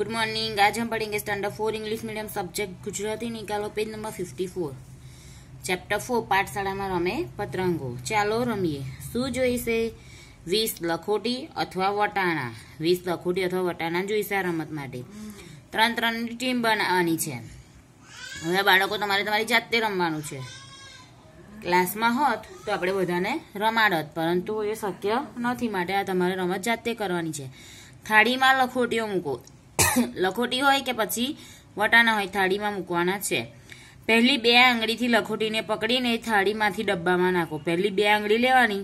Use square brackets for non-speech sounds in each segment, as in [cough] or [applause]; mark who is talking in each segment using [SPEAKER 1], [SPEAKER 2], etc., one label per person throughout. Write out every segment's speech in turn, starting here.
[SPEAKER 1] Good morning आज हम पढ़ेंगे standard four English medium subject Gujarati निकालो page number fifty four chapter four પાઠશાળામાં રમે પતંગો ચાલો રમીએ શું જોઈશે વીસ લખોટી અથવા વટાણા વીસ લખોટી અથવા વટાણા જોઈશે આ રમત માટે ત્રણ ત્રણની ટીમ બનાવવાની છે હવે બાળકો તમારે તમારી જાતે રમવાનું છે ક્લાસમાં હોત તો આપણે બધાને રમાડત પરંતુ એ શક્ય નથી માટે આ તમારે રમત જાતે કરવાની છે થાળીમાં લખોટીઓ મૂકો [coughs] લખોટી હોય કે પછી વટાણા હોય, થાળીમાં મૂકવાના છે. પહેલી બે આંગળીથી લખોટીને પકડીને થાળીમાંથી ડબ્બામાં નાખો. પહેલી બે આંગળી લેવાની.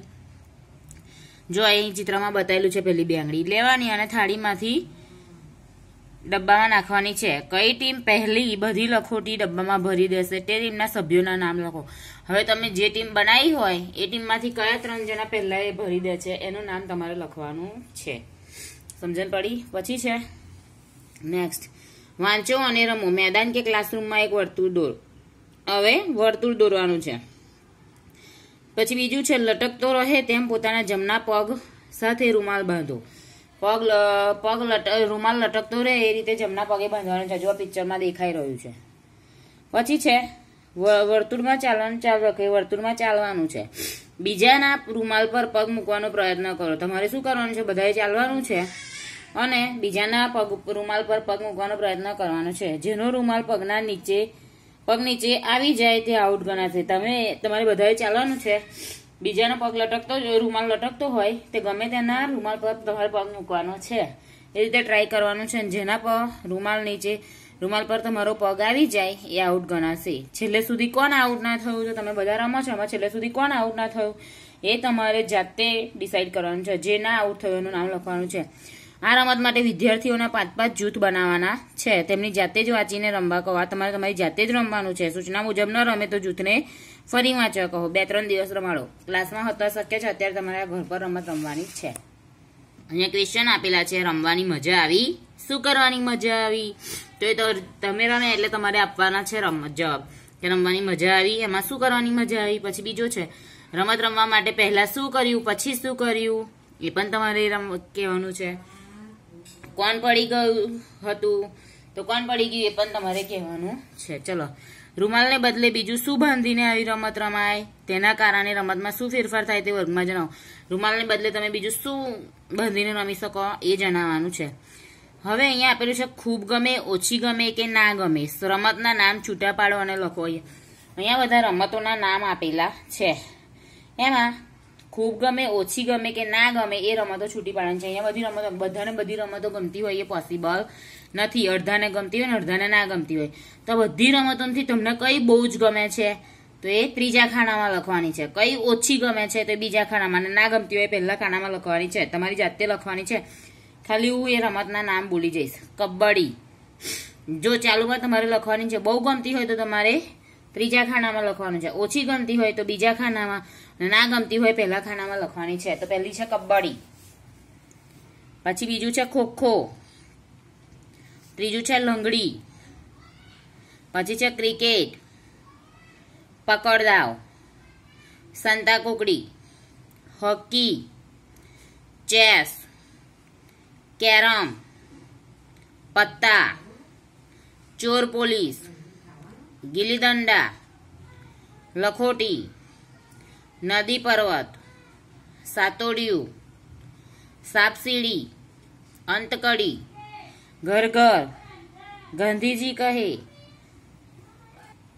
[SPEAKER 1] જો અહીં ચિત્રમાં બતાવેલું છે, પહેલી બે આંગળી લેવાની અને થાળીમાંથી ડબ્બામાં નાખવાની છે. કઈ ટીમ પહેલી બધી લખોટી ડબ્બામાં ભરી દેશે તે ટીમના સભ્યોના નામ લખો. હવે તમે જે ટીમ બનાવી હોય, એ ટીમમાંથી કયા ત્રણ જણા પહેલા એ ભરી દે છે, એનું નામ તમારે લખવાનું છે. સમજણ પડી? પછી છે? નેક્સ્ટ વાંચો અને રમો. મેદાન કે ક્લાસરૂમમાં એક વર્તુળ દોર. હવે વર્તુળ દોરવાનું છે. પછી બીજું છે, લટકતો રહે તેમ પોતાના જમણા પગ સાથે રૂમાલ બાંધો. પગ પગ લટ, રૂમાલ લટકતો રહે એ રીતે જમણા પગે બાંધવાનું છે. જો આ પિક્ચરમાં દેખાઈ રહ્યું છે. પછી છે વર્તુળમાં ચાલવાનું, ચાલુ રાખે. વર્તુળમાં ચાલવાનું છે. બીજાના રૂમાલ પર પગ મૂકવાનો પ્રયત્ન કરો. તમારે શું કરવાનું છે? બધાએ ચાલવાનું છે? અને બીજાના પગ રૂમાલ પર પગ મૂકવાનો પ્રયત્ન કરવાનો છે. જેનો રૂમાલ પગના નીચે, પગ નીચે આવી જાય તે આઉટ ગણાશે તમે, તમારે બધાએ ચાલવાનું છે. બીજાનો પગ લટકતો રૂમાલ લટકતો હોય, તે ગમે તેના રૂમાલ પર તમારે પગ મૂકવાનો છે. એ રીતે ટ્રાય કરવાનું છે જેના પર રૂમાલ નીચે, રૂમાલ પર તમારો પગ આવી જાય, એ આઉટ ગણાશે. છેલ્લે સુધી કોણ આઉટ ના થયું? તો તમે બધા રમો છો. એમાં છેલ્લે સુધી કોણ આઉટ ના થયું? એ તમારે જાતે ડિસાઈડ કરવાનું છે. જે ના આઉટ થયું એનું નામ લખવાનું છે. આ રમત માટે વિદ્યાર્થીઓના પાંચ પાંચ જૂથ બનાવવાના છે. તેમની જાતે જ વાંચીને રમવા કહો. આ તમારે તમારી જાતે જ રમવાનું છે. સૂચના મુજબ ન રમે તો જૂથને ફરી વાંચવા કહો. બે ત્રણ દિવસ રમાડો. ક્લાસમાં હતા શક્ય છે અત્યારે તમારે ઘર પર રમત રમવાની છે. અહીંયા ક્વેશ્ચન આપેલા છે, રમવાની મજા આવી? શું કરવાની મજા આવી? તો એ તમે રમે એટલે તમારે આપવાના છે રમત જવાબ. કે રમવાની મજા આવી? એમાં શું કરવાની મજા આવી? પછી બીજો છે, રમત રમવા માટે પહેલા શું કર્યું? પછી શું કર્યું? એ પણ તમારે રમ, કહેવાનું છે. કોણ પડી ગયું હતું? તો કોણ પડી ગયું એ પણ તમારે કહેવાનું છે. ચલો. રૂમાલને બદલે બીજું શું બાંધીને આવી રમત રમાય? તેના કારણે રમતમાં શું ફેરફાર થાય તે વર્ગમાં જણાવો. રૂમાલને બદલે તમે બીજું શું બાંધીને રમી શકો એ જણાવવાનું છે. હવે અહીંયા આપેલું છે, ખૂબ ગમે, ઓછી ગમે કે ના ગમે. રમતના નામ છૂટા પાડો અને લખો અહીંયા. બધા રમતોના નામ આપેલા છે. એમાં ખૂબ ગમે, ઓછી ગમે કે ના ગમે, એ રમતો છૂટી પાડવાની છે. અહીંયા બધી રમતો, બધાને બધી રમતો ગમતી હોય એ પોસિબલ નથી. અડધાને ગમતી હોય ને અડધાને ના ગમતી હોય. તો બધી રમતોથી તમને કઈ બહુ જ ગમે છે? તો એ ત્રીજા ખાનામાં લખવાની છે. કઈ ઓછી ગમે છે તો બીજા ખાનામાં. ના ગમતી હોય પહેલા ખાનામાં લખવાની છે. તમારી જાતે લખવાની છે. ખાલી હું એ રમતના નામ ભૂલી જઈશ. કબડ્ડી. જો ચાલુમાં તમારે લખવાની છે, બહુ ગમતી હોય તો તમારે ત્રીજા ખાનામાં લખવાનું છે. ઓછી ગમતી હોય તો બીજા ખાનામાં ના ગમતી હોય પહેલા ખાનામાં લખવાની છે. તો પહેલી છે કબડ્ડી. પછી બીજું છે ખોખો. ત્રીજું છે લંગડી. પછી છે ક્રિકેટ. પકડદાવ. સંતા કુકડી. હોકી. ચેસ. કેરમ. પત્તા. ચોર પોલીસ. ગિલ્લી દંડા. લખોટી. નદી પર્વત, સાતોડિયું, સાપસીડી, અંતકડી ઘર ઘર ગાંધીજી કહે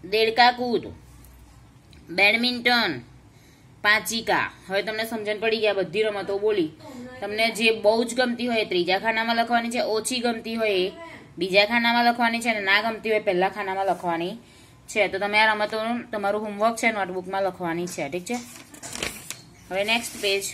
[SPEAKER 1] દેડકા કૂદ બેડમિન્ટન, પાંચિકા. હવે તમને સમજણ પડી ગયા બધી રમતો બોલી. તમને જે બહુ જ ગમતી હોય ત્રીજા ખાનામાં લખવાની છે, ઓછી ગમતી હોય બીજા ખાનામાં લખવાની છે અને ના ગમતી હોય પહેલા ખાનામાં લખવાની છે, તો તમે આ રમતોનું તમારું હોમવર્ક છે નોટબુકમાં લખવાની છે, ઠીક છે? હવે નેક્સ્ટ પેજ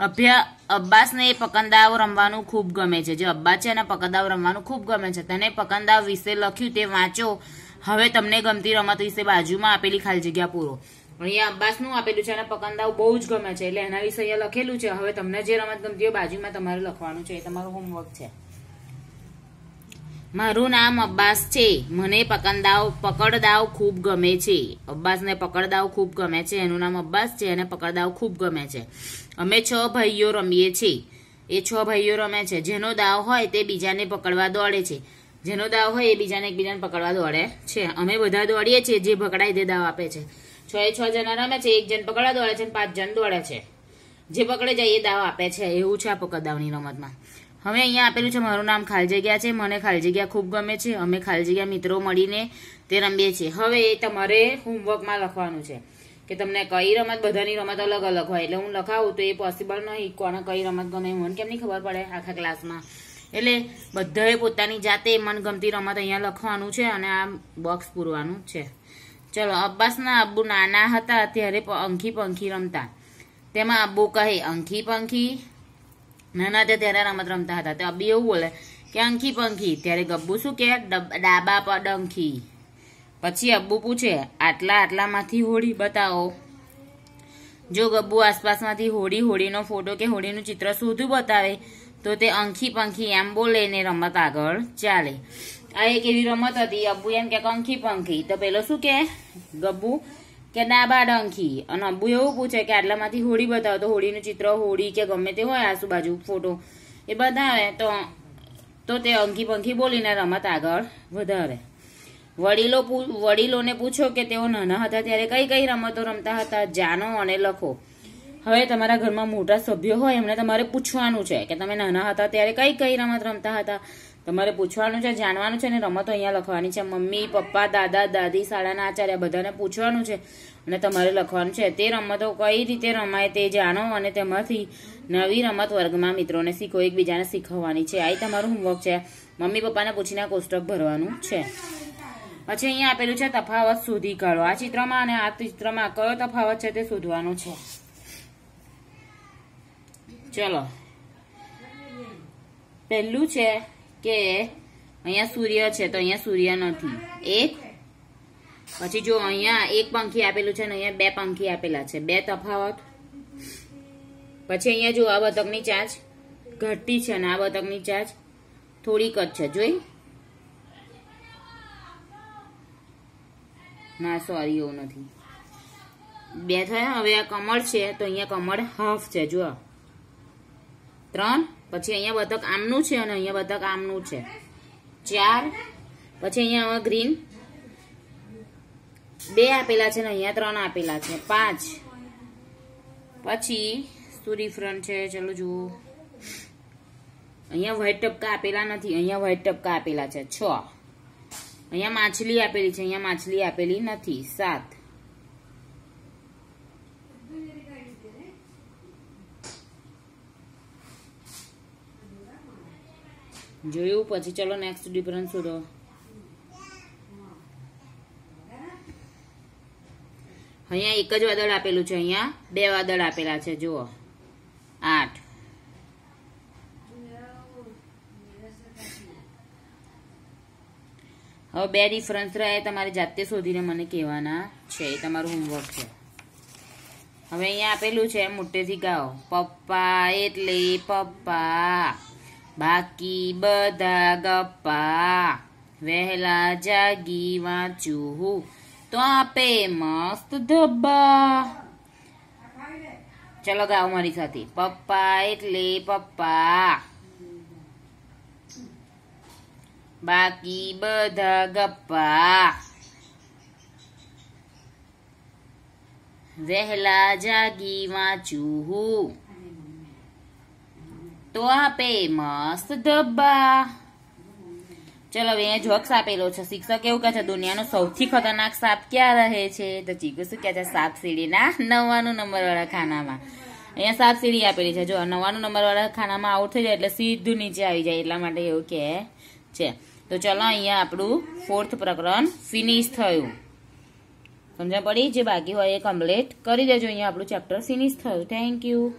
[SPEAKER 1] અભ્યા, અબ્બાસને એ પકંદાવ રમવાનું ખૂબ ગમે છે. જે અબ્બાસ છે એને પકંદાવ રમવાનું ખૂબ ગમે છે. તેને પકંદાવ વિશે લખ્યું તે વાંચો. હવે તમને ગમતી રમત વિશે બાજુમાં આપેલી ખાલી જગ્યા પૂરો. અહીંયા અબ્બાસનું આપેલું છે અને પકંદાવ બહુ જ ગમે છે. એટલે એના વિશે અહીંયા લખેલું છે. હવે તમને જે રમત ગમતી હોય બાજુમાં તમારે લખવાનું છે, એ તમારું હોમવર્ક છે. મારું નામ અબ્બાસ છે. મને પકંદાવ પકડદાવ ખૂબ ગમે છે. અબ્બાસને પકડદાવ ખૂબ ગમે છે. એનું નામ અબ્બાસ છે અને પકડદાવ ખૂબ ગમે છે. અમે છ ભાઈઓ રમીએ છીએ એ છ ભાઈઓ રમે છે. જેનો દાવ હોય તે બીજાને પકડવા દોડે છે. જેનો દાવ હોય એ બીજાને એકબીજાને પકડવા દોડે છે. અમે બધા દોડીએ છીએ જે પકડાય તે દાવ આપે છે. છ એ છ જણા રમે છે. એક જણ પકડવા દોડે છે અને પાંચ જણ દોડે છે. જે પકડે જાય એ દાવ આપે છે. એવું છે આ પકડદાવની રમતમાં. હવે અહીંયા આપેલું છે, મારું નામ ખાલી જગ્યા છે, મને ખાલી જગ્યા ખૂબ ગમે છે, અમે ખાલી જગ્યા મિત્રો મળીને તે રમીએ છીએ. હવે એ તમારે હોમવર્કમાં લખવાનું છે કે તમને કઈ રમત, બધાની રમત અલગ અલગ હોય. એટલે હું લખાવું તો એ પોસિબલ નહીં, કોને કઈ રમત ગમે મને કેમ નહીં ખબર પડે આખા ક્લાસમાં એટલે બધાએ પોતાની જાતે મનગમતી રમત અહીંયા લખવાનું છે અને આ બોક્સ પૂરવાનું છે. ચલો, અબ્બાસના અબ્બુ નાના હતા, ત્યારે અંખી પંખી રમતા. તેમાં અબ્બુ કહે અંખી પંખી નાના હતા ત્યારે રમત રમતા હતા. તો અબી એવું બોલે કે અંખી પંખી. ત્યારે ગબ્બુ શું કે? ડાબા પર પછી અબ્બુ પૂછે, આટલા આટલામાંથી હોળી બતાવો. જો ગબ્બુ આસપાસમાંથી હોળી હોળીનો ફોટો કે હોળીનું ચિત્ર શોધું બતાવે, તો તે અંખી પંખી એમ બોલે ને રમત આગળ ચાલે. આ એક એવી રમત હતી. અબ્બુ એમ કે અંખી પંખી. તો પેલો શું કે? ગબ્બુ કે ડાબા ડંખી. અને અબ્બુ એવું પૂછે કે આટલામાંથી હોળી બતાવો, તો હોળીનું ચિત્ર, હોળી કે ગમે તે હોય આજુબાજુ ફોટો, એ બતાવે તો તો તે અંખી પંખી બોલીને રમત આગળ વધારે. વડીલો વડીલોને પૂછો કે તેઓ નાના હતા ત્યારે કઈ કઈ રમતો રમતા હતા, જાણો અને લખો. હવે તમારા ઘરમાં મોટા સભ્યો હોય એમને તમારે પૂછવાનું છે કે તમે નાના હતા ત્યારે કઈ કઈ રમત રમતા હતા? તમારે પૂછવાનું છે, જાણવાનું છે અને રમતો અહીંયા લખવાની છે. મમ્મી, પપ્પા, દાદા, દાદી, શાળાના આચાર્ય, બધાને પૂછવાનું છે. અને તમારે લખવાનું છે. તે રમતો કઈ રીતે રમાય તે જાણો અને તેમાંથી નવી રમત વર્ગમાં મિત્રોને શીખો, એકબીજાને શીખવવાની છે. આ તમારું હોમવર્ક છે. મમ્મી, પપ્પાને પૂછીને કોષ્ટક ભરવાનું છે. પછી અહીંયા આપેલું છે, તફાવત શોધી કાઢો. આ ચિત્રમાં અને આ ચિત્રમાં કયો તફાવત છે તે શોધવાનો છે. ચલો. પહેલું છે કે અહીંયા સૂર્ય છે તો અહીંયા સૂર્ય નથી. એક? પછી જો અહીંયા એક પંખી આપેલું છે ને અહીંયા બે પંખી આપેલા છે. બે તફાવત. પછી અહીંયા જો આ બતકની ચાર્જ ઘટતી છે અને આ બતકની ચાર્જ થોડીક જ છે. જોઈ? ના સોરી એવું નથી. બે થયા? હવે આ કમળ છે તો અહીંયા કમળ હાફ છે. જુઓ. ત્રણ, પછી અહીંયા બતક આમનું છે અને અહીંયા બતક આમનું છે. ચાર, પછી અહીંયા ગ્રીન બે આપેલા છે ને અહીંયા ત્રણ આપેલા છે. પાંચ. પછી શું ડિફરન્ટ છે, ચલો જુઓ. અહીંયા વ્હાઈટ ટપકા આપેલા નથી, અહીંયા વ્હાઈટ ટપકા આપેલા છે. છ. અહીંયા માછલી આપેલી છે, અહીંયા માછલી આપેલી નથી. સાત. જોયું, પછી ચલો નેક્સ્ટ ડિફરન્સ શોધો. અહીંયા એક જ વાદળ આપેલું છે અહીંયા. બે વાદળ આપેલા છે, જુઓ. આઠ. હવે બે ડિફરન્સ રહ્યા તમારે જાતે શોધીને મને કહેવાના છે, એ તમારું હોમવર્ક છે. હવે અહીંયા આપેલું છે, મોટેથી ગાઓ. પપ્પા એટલે પપ્પા. બાકી બધા ગપ્પા વહેલા જાગી વાંચું હું તો આપે મસ્ત ધબ્બા ચલો ગાઓ મારી સાથે પપ્પા એટલે પપ્પા બાકી બધા ગપ્પા વહેલા જાગી વાંચું હું તો આપે મસ્ત ધબ્બા. ચલો, હવે જોક્સ આપેલો છે. શિક્ષક એવું કહે છે, દુનિયાનો સૌથી ખતરનાક સાપ ક્યાં રહે છે? તો ચીકુ શું કહે છે, સાપ સીડીના નવ્વાણું નંબર વાળા ખાનામાં. અહીંયા સાપ સીડી આપેલી છે. જો, નવ્વાણું નંબર વાળા ખાનામાં આઉટ થઈ જાય એટલે સીધું નીચે આવી જાય. એટલા માટે એવું કહે છે. તો ચલો, અહીંયા આપણું ફોર્થ પ્રકરણ ફિનિશ થયું. સમજણ પડી? જે બાકી હોય એ કમ્પ્લીટ કરી દેજો. અહીંયા આપણું ચેપ્ટર ફિનિશ થયું. Thank you